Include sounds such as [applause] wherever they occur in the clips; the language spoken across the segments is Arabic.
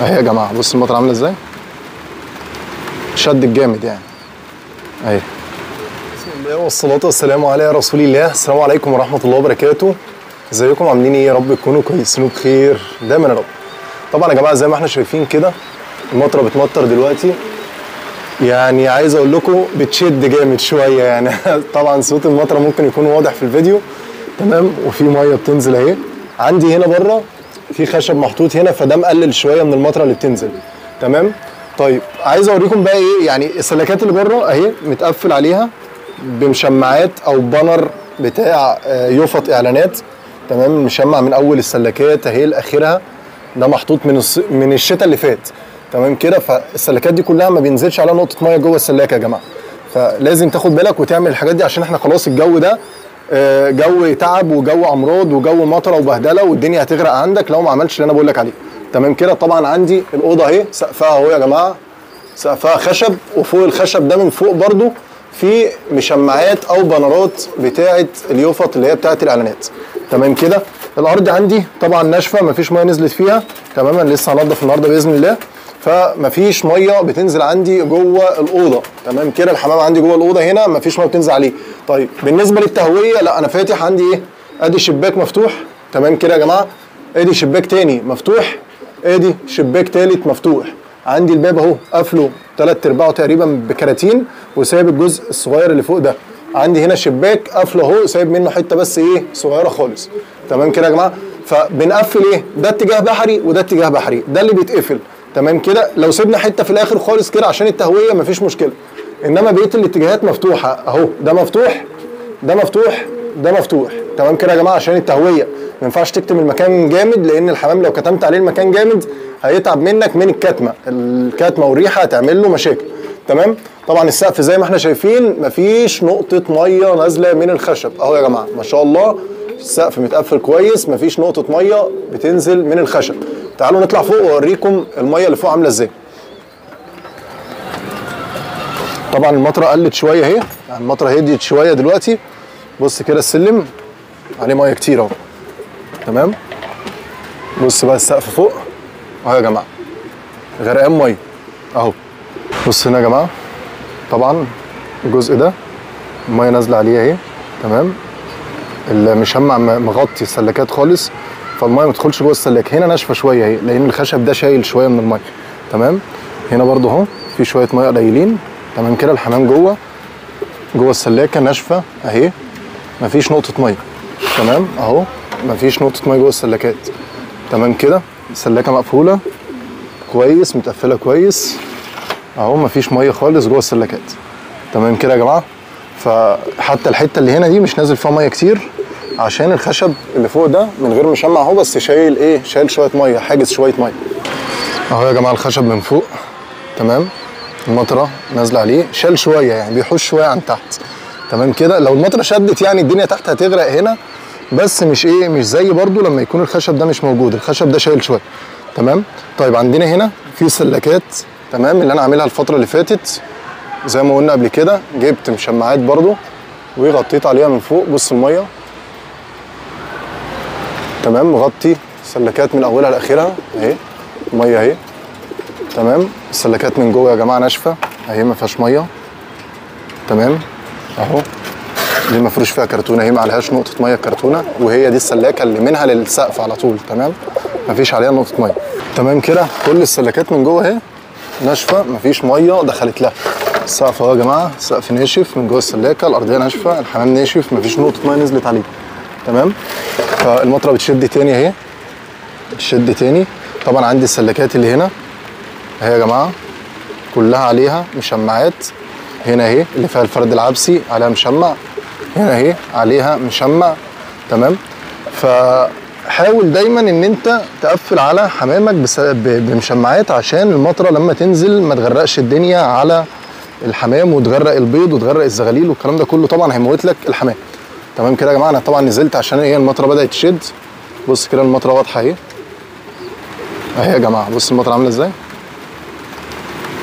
اهي يا جماعة بص المطر عامله إزاي؟ شد الجامد يعني. اهي. بسم الله والصلاة والسلام على رسول الله. السلام عليكم ورحمة الله وبركاته. ازيكم؟ عاملين إيه؟ يا رب تكونوا كويسين وبخير. دايما يا رب. طبعا يا جماعة زي ما إحنا شايفين كده المطرة بتمطر دلوقتي. يعني عايز أقول لكم بتشد جامد شوية يعني. [laughs] طبعا صوت المطرة ممكن يكون واضح في الفيديو. تمام؟ وفي مية بتنزل اهي. عندي هنا بره في خشب محطوط هنا فده مقلل شوية من المطرة اللي بتنزل. تمام؟ طيب عايز اوريكم بقى إيه يعني السلكات اللي بره اهي متقفل عليها بمشمعات أو banner بتاع آه، يفط اعلانات. تمام؟ مشمع من اول السلكات اهي لاخرها. ده محطوط من الص... من الشتاء اللي فات. تمام كده؟ فالسلكات دي كلها ما بينزلش عليها نقطة مية جوه السلاكه يا جماعة. فلازم تاخد بالك وتعمل الحاجات دي عشان إحنا خلاص الجو ده جو تعب وجو أمراض وجو مطرة وبهدلة والدنيا هتغرق عندك لو ما عملتش اللي أنا بقول لك عليه. تمام كده؟ طبعا عندي الأوضة أهي سقفها أهو يا جماعة. سقفها خشب وفوق الخشب ده من فوق برضو في مشمعات أو بنرات بتاعه اليوفط اللي هي بتاعه الإعلانات. تمام كده؟ الأرض عندي طبعا ناشفة مفيش مية نزلت فيها. تمام أنا لسه هنضف النهارده بإذن الله. فمفيش مية بتنزل عندي جوه الأوضة. تمام كده الحمام عندي جوه الأوضة هنا مفيش مية بتنزل عليه. طيب بالنسبة للتهوية لا أنا فاتح عندي إيه؟ أدي شباك مفتوح. تمام كده يا جماعة؟ أدي شباك تاني مفتوح أدي شباك تالت مفتوح. عندي الباب أهو قافله تلات أرباعه تقريبا بكراتين وسايب الجزء الصغير اللي فوق ده. عندي هنا شباك قافله أهو سايب منه حتة بس إيه؟ صغيرة خالص. تمام كده يا جماعة؟ فبنقفل إيه؟ ده اتجاه بحري وده اتجاه بحري. ده اللي بيتقفل. تمام كده؟ لو سيبنا حتة في الآخر خالص كده عشان التهوية مفيش مشكلة. إنما بقية الاتجاهات مفتوحة. أهو ده مفتوح ده مفتوح ده مفتوح. تمام كده يا جماعة؟ عشان التهوية. ما ينفعش تكتم المكان جامد لأن الحمام لو كتمت عليه المكان جامد هيتعب منك من الكتمة. الكتمة والريحة هتعمل له مشاكل. تمام؟ طبعا السقف زي ما إحنا شايفين مفيش نقطة مية نازلة من الخشب. أهو يا جماعة ما شاء الله السقف متقفل كويس مفيش نقطة مية بتنزل من الخشب. تعالوا نطلع فوق وأوريكم المية اللي فوق عاملة إزاي. طبعا المطرة قلت شوية أهي المطرة هديت شوية دلوقتي. بص كده السلم عليه مية كتير أهو. تمام؟ بص بقى السقف فوق. أهو يا جماعة غرقان مية أهو. بص هنا يا جماعة طبعا الجزء ده المية نازلة عليه أهي. تمام؟ المشمع مغطي السلكات خالص. فالميه ما تدخلش جوه السلاك. هنا ناشفه شوية اهي لأن الخشب ده شايل شوية من الميه. تمام؟ هنا برضو اهو في شوية ميه قليلين. تمام كده؟ الحمام جوه جوه السلاكة ناشفة اهي. مفيش نقطة ميه. تمام؟ اهو مفيش نقطة ميه جوه السلاكات. تمام كده؟ السلاكة مقفولة. كويس متقفلة كويس. اهو مفيش ميه خالص جوه السلاكات. تمام كده يا جماعة؟ فحتى الحتة اللي هنا دي مش نازل فيها ميه كتير. عشان الخشب اللي فوق ده من غير مشمع اهو بس شايل إيه شايل شوية مية حاجز شوية مية. اهو يا جماعة الخشب من فوق تمام؟ المطرة نازلة عليه شال شوية يعني بيحوش شوية عن تحت تمام كده؟ لو المطرة شدت يعني الدنيا تحت هتغرق هنا بس مش إيه مش زي برضو لما يكون الخشب ده مش موجود الخشب ده شايل شوية تمام؟ طيب عندنا هنا في سلكات تمام؟ اللي أنا عاملها الفترة اللي فاتت زي ما قلنا قبل كده جبت مشمعات برضو وغطيت عليها من فوق بص المية. تمام مغطي سلكات من أولها لاخرها اهي مية أهي. تمام السلكات من جوه يا جماعة ناشفة أهي ما فيهاش مية. تمام أهو. دي مفروش فيها كرتونة اهي ما عليهاش نقطة مية الكرتونه وهي دي السلاكة اللي منها للسقف على طول تمام؟ مفيش عليها نقطة مية. تمام كده كل السلكات من جوه أهي ناشفة مفيش مية دخلت لها. السقف أهو يا جماعة السقف ناشف من جوه السلاكة الأرضية ناشفة الحمام ناشف مفيش نقطة مية نزلت عليه. تمام؟ فالمطرة بتشد تاني اهي. بتشد تاني. طبعا عندي السلكات اللي هنا. اهي يا جماعة. كلها عليها مشمعات. هنا اهي اللي فيها الفرد العبسي عليها مشمع. هنا اهي عليها مشمع. تمام؟ فحاول دايما إن أنت تقفل على حمامك بمشمعات عشان المطرة لما تنزل ما تغرقش الدنيا على الحمام وتغرق البيض وتغرق الزغاليل والكلام ده كله. طبعا هيموت لك الحمام. تمام كده يا جماعة؟ أنا طبعا نزلت عشان هي المطرة بدأت تشد. بص كده المطرة واضحة أهي. أهي يا جماعة بص المطرة عاملة إزاي؟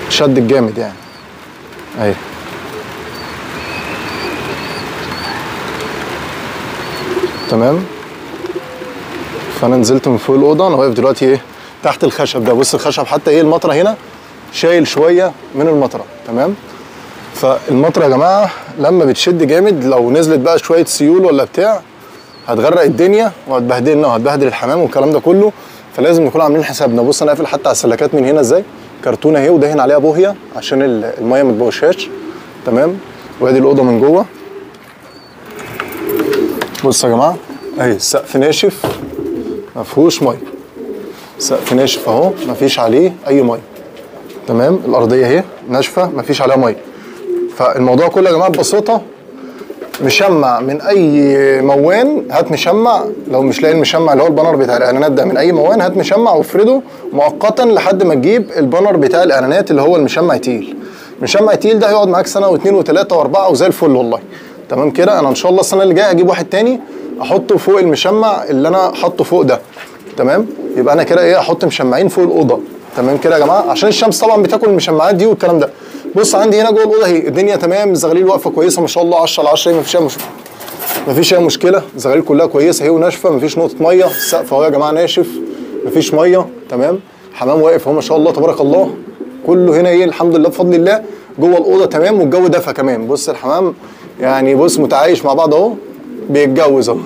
شد الجامد يعني. أهي. تمام. فأنا نزلت من فوق الأوضة أنا واقف دلوقتي إيه؟ تحت الخشب ده. بص الخشب حتى إيه المطرة هنا؟ شايل شوية من المطرة. تمام. فالمطرة يا جماعة لما بتشد جامد لو نزلت بقى شوية سيول ولا بتاع هتغرق الدنيا وهتبهدلنا وهتبهدل الحمام والكلام ده كله. فلازم نكون عاملين حسابنا. بص أنا قافل حتى على السلكات من هنا إزاي؟ كرتونه أهي ودهن عليها بوهية عشان ال- المية ما تبوشهاش. تمام؟ وأدي الأوضة من جوه. بص يا جماعة أهي السقف ناشف ما فيهوش مية. السقف ناشف أهو ما فيش عليه أي مية. تمام؟ الأرضية أهي ناشفة ما فيش عليها مية. فالموضوع كله يا جماعة ببساطة مشمع من أي موان هات مشمع. لو مش لاقي المشمع اللي هو ال banner بتاع الإعلانات ده من أي موان هات مشمع وافرده مؤقتا لحد ما تجيب ال banner بتاع الإعلانات اللي هو المشمع تقيل. مشمع تقيل ده هيقعد معاك سنة واثنين وثلاثه وأربعة وزي الفل والله. تمام كده؟ أنا إن شاء الله السنة اللي جاية هجيب واحد تاني أحطه فوق المشمع اللي أنا حاطه فوق ده. تمام؟ يبقى أنا كده إيه أحط مشمعين فوق الأوضة. تمام كده يا جماعة؟ عشان الشمس طبعا بتاكل المشمعات دي والكلام ده. بص عندي هنا جوه الأوضة اهي الدنيا تمام الزغاليل واقفة كويسة ما شاء الله 10 على 10 ما فيش مش... مفيش أي مشكلة الزغاليل كلها كويسة اهي وناشفة مفيش نقطة مية السقف اهو يا جماعة ناشف مفيش مية تمام؟ حمام واقف اهو ما شاء الله تبارك الله كله هنا إيه الحمد لله بفضل الله جوه الأوضة تمام والجو دفى كمان. بص الحمام يعني بص متعايش مع بعض اهو بيتجوز اهو.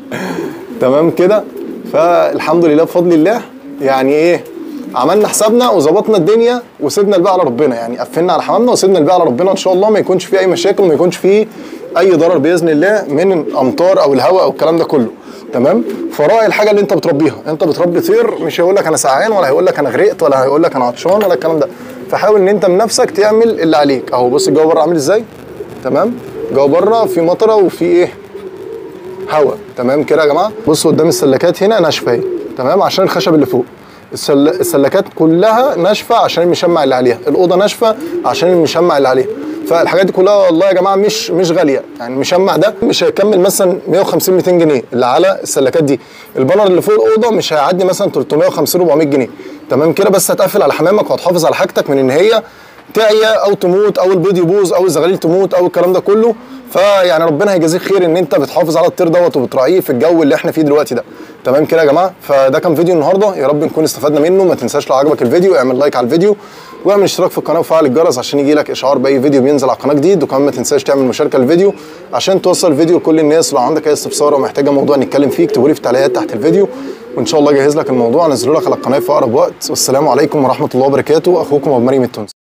[laughs] تمام كده؟ فالحمد لله بفضل الله يعني إيه عملنا حسابنا وظبطنا الدنيا وسيبنا الباقي على ربنا. يعني قفلنا على حمامنا وسيبنا الباقي على ربنا إن شاء الله. ما يكونش فيه أي مشاكل وما يكونش فيه أي ضرر بإذن الله من الأمطار أو الهواء أو الكلام ده كله. تمام؟ فراعي الحاجة اللي أنت بتربيها. أنت بتربي طير مش هيقول لك أنا سعان ولا هيقول لك أنا غرقت ولا هيقول لك أنا عطشان ولا الكلام ده. فحاول إن أنت بنفسك تعمل اللي عليك. أهو بص الجو بره عامل إزاي؟ تمام؟ الجو بره في مطرة وفي إيه؟ هواء. تمام كده يا جماعة؟ بصوا قدام السلكات هنا ناشفة تمام؟ عشان الخشب اللي فوق. السل... السلكات كلها ناشفة عشان المشمع اللي عليها. الأوضة ناشفة عشان المشمع اللي عليها. فالحاجات دي كلها والله يا جماعة مش مش غالية. يعني المشمع ده مش هيكمل مثلا 150 200 جنيه اللي على السلكات دي. البانر اللي فوق الأوضة مش هيعدي مثلا 350 400 جنيه. تمام كده بس هتقفل على حمامك وهتحافظ على حاجتك من إن هي تعيا أو تموت أو البيض يبوظ أو الزغاليل تموت أو الكلام ده كله. فيعني ربنا هيجازيك خير إن أنت بتحافظ على الطير دوت وبتراعيه في الجو اللي إحنا فيه دلوقتي ده. تمام كده يا جماعة؟ فده كان فيديو النهارده. يا رب نكون استفدنا منه. ما تنساش لو عجبك الفيديو اعمل like على الفيديو واعمل اشتراك في القناة وفعل الجرس عشان يجي لك إشعار بأي فيديو بينزل على القناه جديد. وكمان ما تنساش تعمل مشاركة للفيديو عشان توصل الفيديو لكل الناس. لو عندك أي استفسار أو محتاجة موضوع نتكلم فيه اكتبوا لي في التعليقات تحت الفيديو. وإن شاء الله أجهز لك الموضوع. انزله لك على القناة في أقرب وقت. والسلام عليكم ورحمة الله وبركاته. أخوكم أبو مريم التونسي.